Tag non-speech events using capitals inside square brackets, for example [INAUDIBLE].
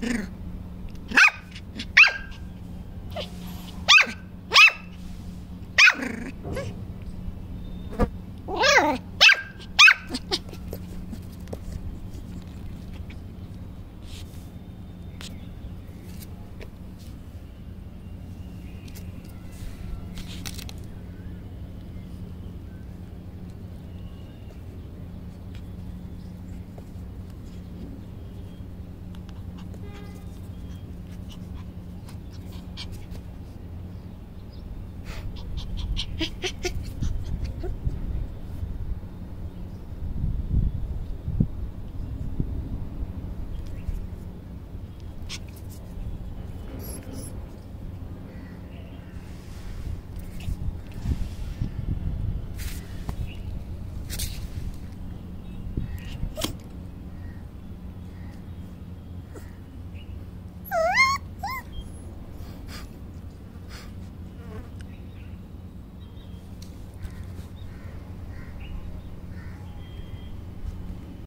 Grrrr. [LAUGHS] Ah! Okay. [LAUGHS]